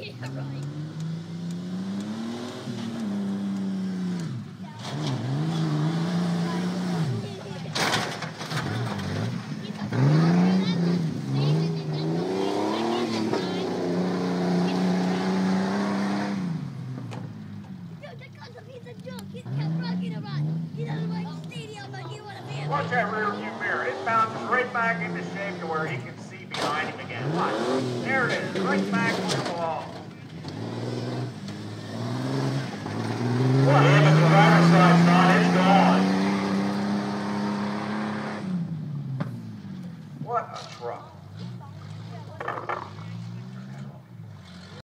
Yeah, right. Watch that rear view mirror. It bounces right back into shape to where he can see behind him again. Watch. There it is. Right back. What a truck.